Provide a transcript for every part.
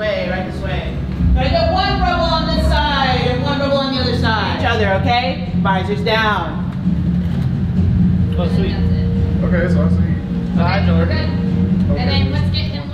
way, right this way. Gotta get one rebel on this side and one rebel on the other side. Each other, okay? Visors down. Oh, sweet. Okay, so I see. Hi, Jordon. And then let's get him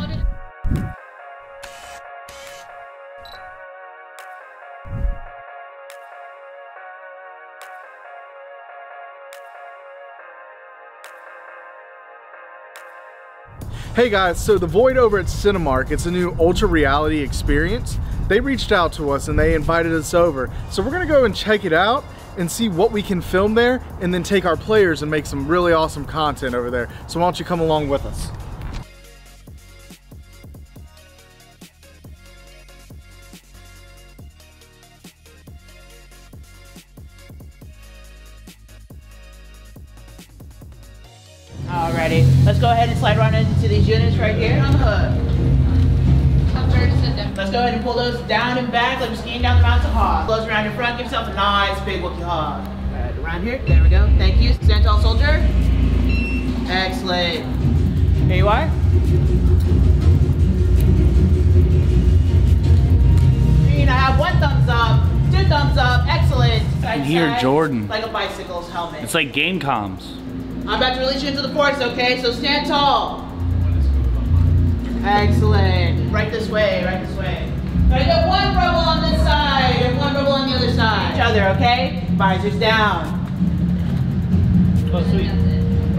Hey guys, so the Void over at Cinemark, it's a new ultra reality experience. They reached out to us and they invited us over. So we're gonna go and check it out and see what we can film there and then take our players and make some really awesome content over there. So why don't you come along with us? Alrighty, let's go ahead and slide right into these units right here on the hook. Up there to sit down. Let's go ahead and pull those down and back like we're skiing down the mountain hog. Close around your front, give yourself a nice big Wookiee hog. Alright, around here, there we go, thank you. Stand tall, soldier. Excellent. Here you are. I have one thumbs up, two thumbs up, excellent. Side hear side, Jordon. Like a bicycle's helmet. It's like game comms. I'm about to release you into the force, okay? So stand tall. Excellent. Right this way, right this way. Gotta get one rebel on this side and one rebel on the other side. Each other, okay? Visors down. Oh, sweet.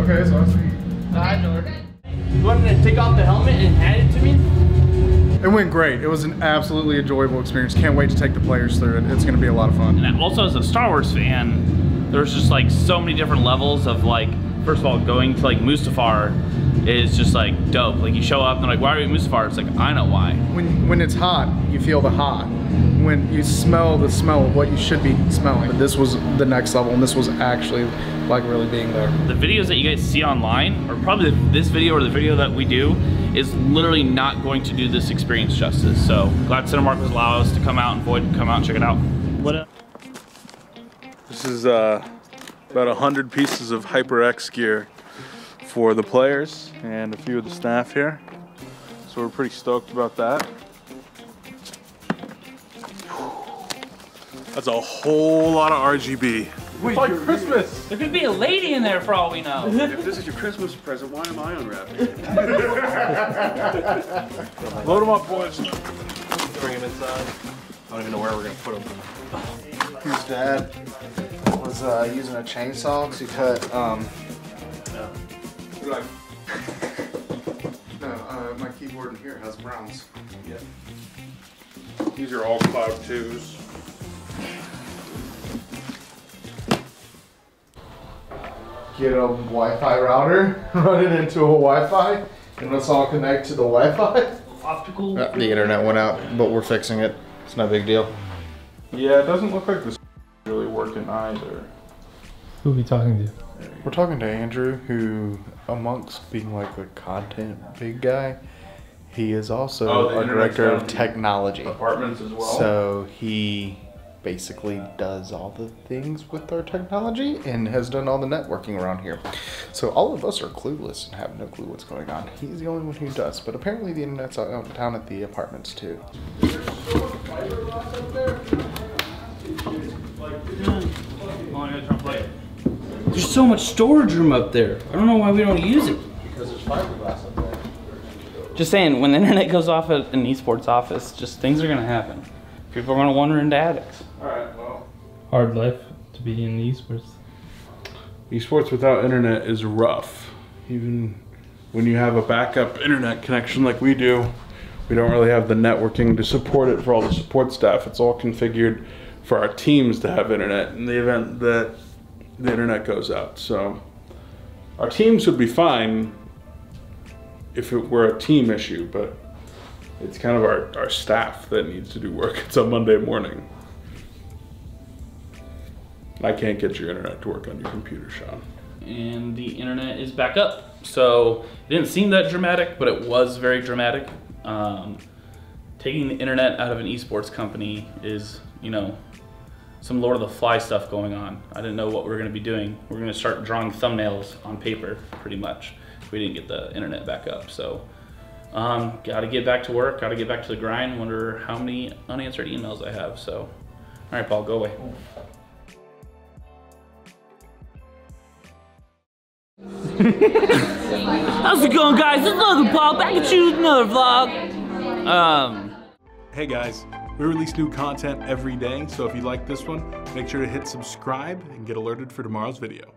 Okay, so I see. Hi, Jordon. You wanted to take off the helmet and hand it to me? It went great. It was an absolutely enjoyable experience. Can't wait to take the players through it. It's gonna be a lot of fun. And also as a Star Wars fan, there's just like so many different levels of like, first of all, going to like Mustafar is just like dope. Like you show up and they're like, why are we at Mustafar? It's like, I know why. When when it's hot, you feel the hot. When you smell the smell of what you should be smelling. But this was the next level, and this was actually like really being there. The videos that you guys see online, or probably this video or the video that we do, is literally not going to do this experience justice. So glad Cinemark was allowed us to come out and Void come out and check it out. What up? This is uh, about 100 pieces of HyperX gear for the players and a few of the staff here. So we're pretty stoked about that. That's a whole lot of RGB. Wait, like Christmas! There could be a lady in there for all we know. If this is your Christmas present, why am I unwrapping it? Load them up, boys. Bring him inside. I don't even know where we're gonna put him. His dad was uh, using a chainsaw to cut. Um, no, uh, my keyboard in here has browns. Yeah. These are all Cloud 2s. Get a Wi-Fi router, run it into a Wi-Fi, and let's all connect to the Wi-Fi. Optical. Uh, the internet went out, but we're fixing it. It's no big deal. Yeah, it doesn't look like this is really working either. Who are we talking to? We're talking to Andrew, who, amongst being like the content big guy, he is also Oh, the our internet's director of technology. Apartments as well. So he basically does all the things with our technology and has done all the networking around here. So all of us are clueless and have no clue what's going on. He's the only one who does, but apparently the internet's out down at the apartments too. There's so much storage room up there. I don't know why we don't use it. Because there's fiberglass up there. Just saying, when the internet goes off at an esports office, just things are gonna happen. People are gonna wander into attics. Alright, well. Hard life to be in esports. Esports without internet is rough. Even when you have a backup internet connection like we do, we don't really have the networking to support it for all the support staff. It's all configured for our teams to have internet in the event that the internet goes out. So our teams would be fine if it were a team issue, but it's kind of our, our staff that needs to do work. It's a Monday morning. I can't get your internet to work on your computer, Sean. and the internet is back up. So it didn't seem that dramatic, but it was very dramatic. Um, taking the internet out of an esports company is, you know, some Lord of the Fly stuff going on. I didn't know what we were going to be doing. We are going to start drawing thumbnails on paper, pretty much. We didn't get the internet back up. So Um, got to get back to work. Got to get back to the grind. Wonder how many unanswered emails I have. So, all right, Paul, go away. How's it going, guys? It's Logan Paul back at you with another vlog. Um, Hey guys, we release new content every day, so if you like this one, make sure to hit subscribe and get alerted for tomorrow's video.